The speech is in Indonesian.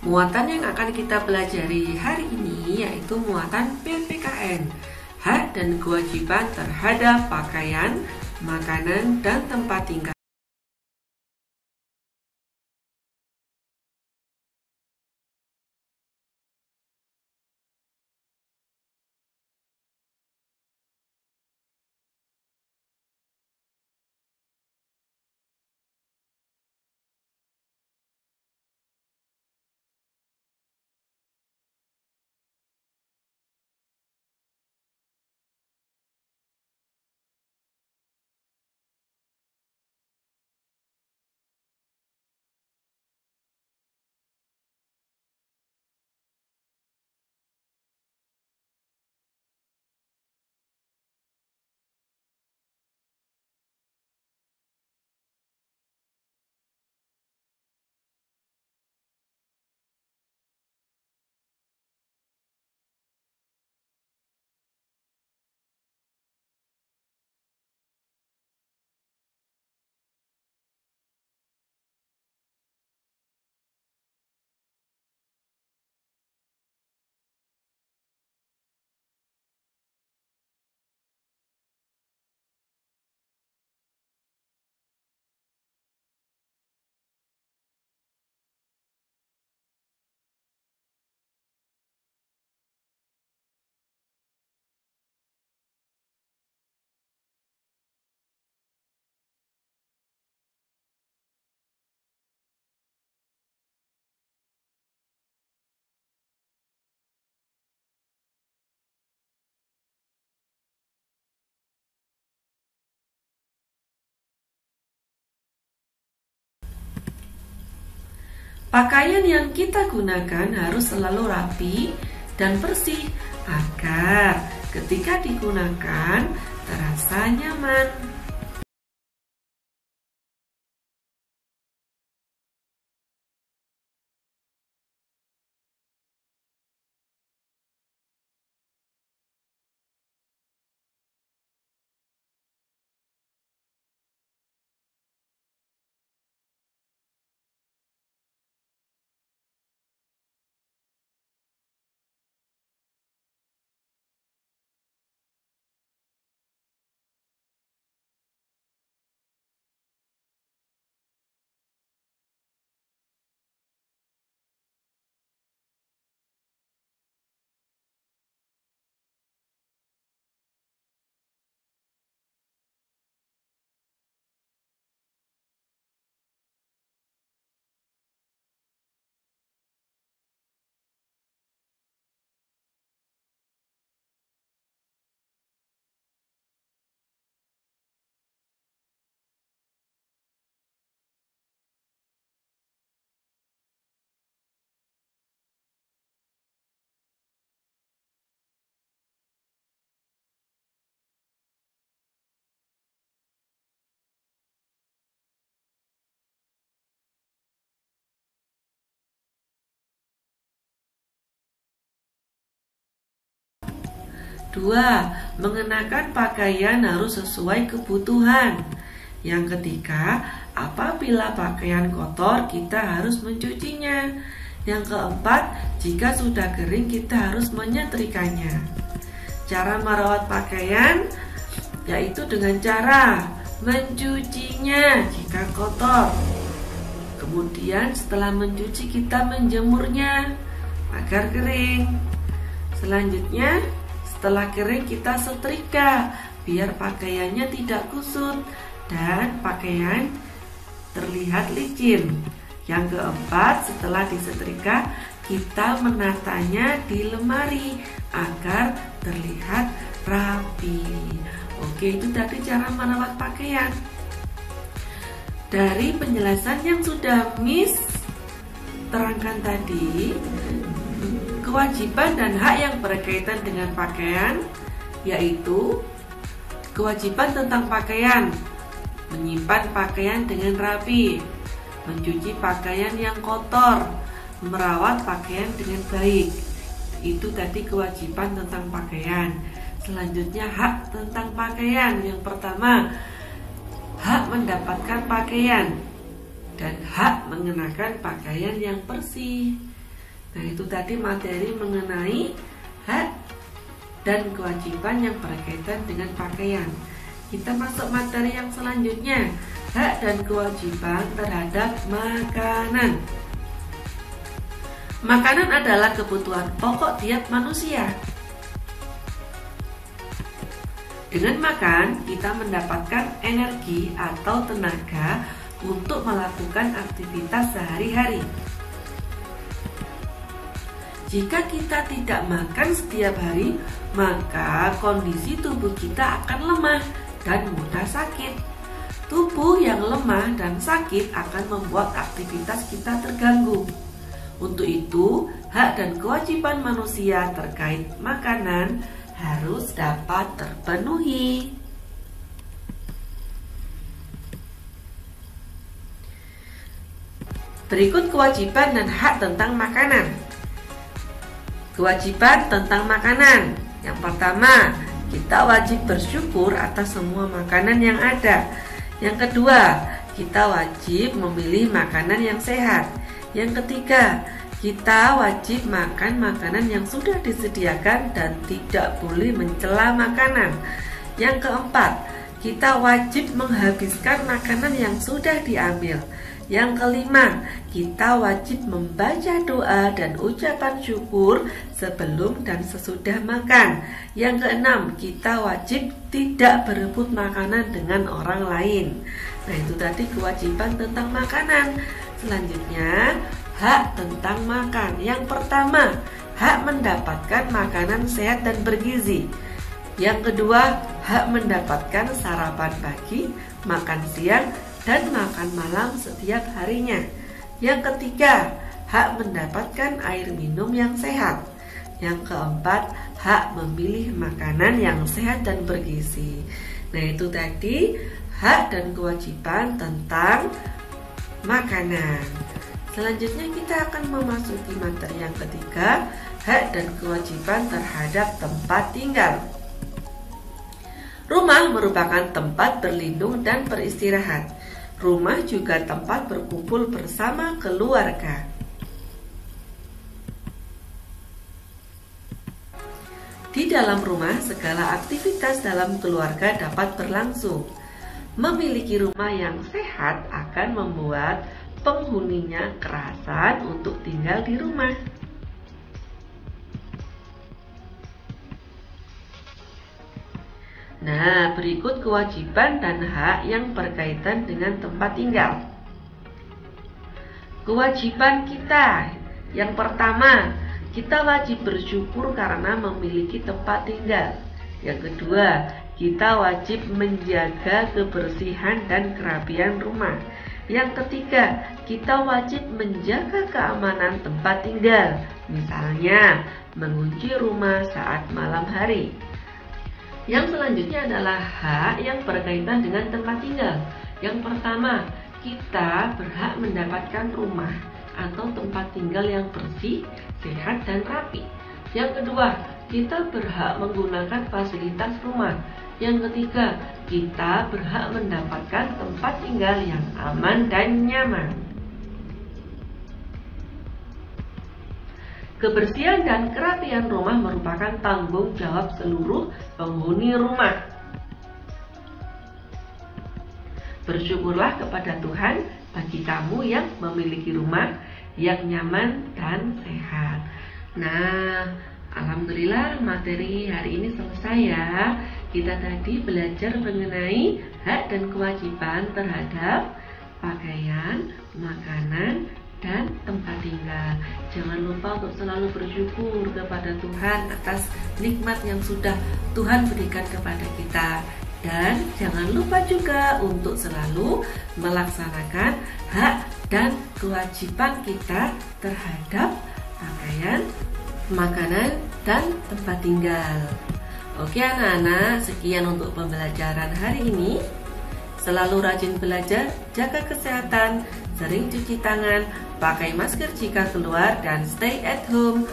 Muatan yang akan kita pelajari hari ini yaitu muatan PPKN Hak dan kewajiban terhadap pakaian, makanan, dan tempat tinggal Pakaian yang kita gunakan harus selalu rapi dan bersih agar ketika digunakan terasa nyaman. Dua, mengenakan pakaian harus sesuai kebutuhan. Yang ketiga, apabila pakaian kotor, kita harus mencucinya. Yang keempat, jika sudah kering, kita harus menyetrikanya. Cara merawat pakaian yaitu dengan cara mencucinya jika kotor. Kemudian, setelah mencuci, kita menjemurnya agar kering. Selanjutnya, setelah kering kita setrika biar pakaiannya tidak kusut dan pakaian terlihat licin. Yang keempat, setelah disetrika kita menatanya di lemari agar terlihat rapi. Oke, itu tadi cara merawat pakaian. Dari penjelasan yang sudah Miss terangkan tadi, kewajiban dan hak yang berkaitan dengan pakaian yaitu kewajiban tentang pakaian menyimpan pakaian dengan rapi mencuci pakaian yang kotor merawat pakaian dengan baik. Itu tadi kewajiban tentang pakaian. Selanjutnya hak tentang pakaian. Yang pertama hak mendapatkan pakaian dan hak mengenakan pakaian yang bersih Nah, itu tadi materi mengenai hak dan kewajiban yang berkaitan dengan pakaian. Kita masuk materi yang selanjutnya, hak dan kewajiban terhadap makanan. Makanan adalah kebutuhan pokok tiap manusia. Dengan makan, kita mendapatkan energi atau tenaga untuk melakukan aktivitas sehari-hari. Jika kita tidak makan setiap hari, maka kondisi tubuh kita akan lemah dan mudah sakit. Tubuh yang lemah dan sakit akan membuat aktivitas kita terganggu. Untuk itu, hak dan kewajiban manusia terkait makanan harus dapat terpenuhi. Berikut kewajiban dan hak tentang makanan. Kewajiban tentang makanan. Yang pertama, kita wajib bersyukur atas semua makanan yang ada. Yang kedua, kita wajib memilih makanan yang sehat. Yang ketiga, kita wajib makan makanan yang sudah disediakan dan tidak boleh mencela makanan. Yang keempat, kita wajib menghabiskan makanan yang sudah diambil. Yang kelima, kita wajib membaca doa dan ucapan syukur sebelum dan sesudah makan. Yang keenam, kita wajib tidak berebut makanan dengan orang lain. Nah, itu tadi kewajiban tentang makanan. Selanjutnya, hak tentang makan. Yang pertama, hak mendapatkan makanan sehat dan bergizi. Yang kedua, hak mendapatkan sarapan pagi, makan siang, dan makan malam setiap harinya. Yang ketiga, hak mendapatkan air minum yang sehat. Yang keempat, hak memilih makanan yang sehat dan bergizi. Nah, itu tadi hak dan kewajiban tentang makanan. Selanjutnya kita akan memasuki materi yang ketiga, hak dan kewajiban terhadap tempat tinggal. Rumah merupakan tempat berlindung dan beristirahat. Rumah juga tempat berkumpul bersama keluarga. Di dalam rumah, segala aktivitas dalam keluarga dapat berlangsung. Memiliki rumah yang sehat akan membuat penghuninya kerasan untuk tinggal di rumah. Nah, berikut kewajiban dan hak yang berkaitan dengan tempat tinggal. Kewajiban kita yang pertama, kita wajib bersyukur karena memiliki tempat tinggal. Yang kedua, kita wajib menjaga kebersihan dan kerapian rumah. Yang ketiga, kita wajib menjaga keamanan tempat tinggal, misalnya mengunci rumah saat malam hari. Yang selanjutnya adalah hak yang berkaitan dengan tempat tinggal. Yang pertama, kita berhak mendapatkan rumah atau tempat tinggal yang bersih, sehat, dan rapi. Yang kedua, kita berhak menggunakan fasilitas rumah. Yang ketiga, kita berhak mendapatkan tempat tinggal yang aman dan nyaman. Kebersihan dan kerapian rumah merupakan tanggung jawab seluruh penghuni rumah. Bersyukurlah kepada Tuhan bagi kamu yang memiliki rumah yang nyaman dan sehat. Nah, alhamdulillah materi hari ini selesai ya. Kita tadi belajar mengenai hak dan kewajiban terhadap pakaian, makanan, dan tempat tinggal. Jangan lupa untuk selalu bersyukur kepada Tuhan atas nikmat yang sudah Tuhan berikan kepada kita. Dan jangan lupa juga untuk selalu melaksanakan hak dan kewajiban kita terhadap pakaian, makanan, dan tempat tinggal. Oke anak-anak, sekian untuk pembelajaran hari ini. Selalu rajin belajar, jaga kesehatan, sering cuci tangan, pakai masker jika keluar, dan stay at home.